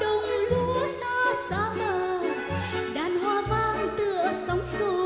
đồng lúa xa xa đàn hoa vang tựa sóng xô.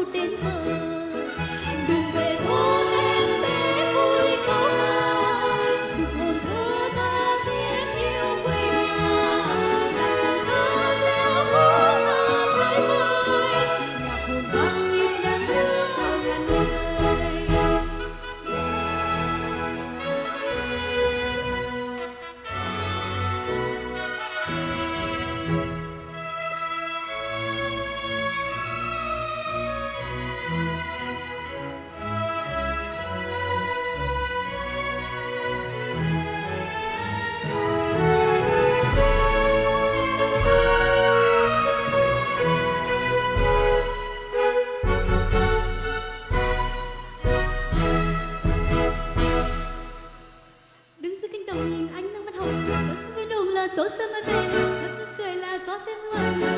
sương ở đây mắt cứ cười là gió sen ngoài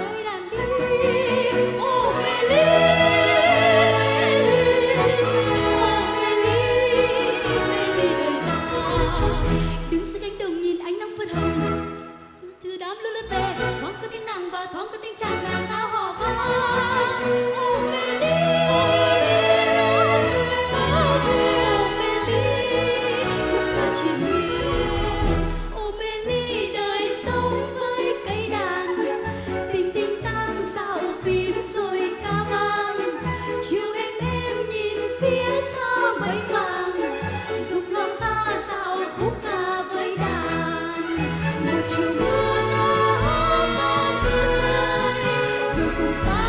Bye.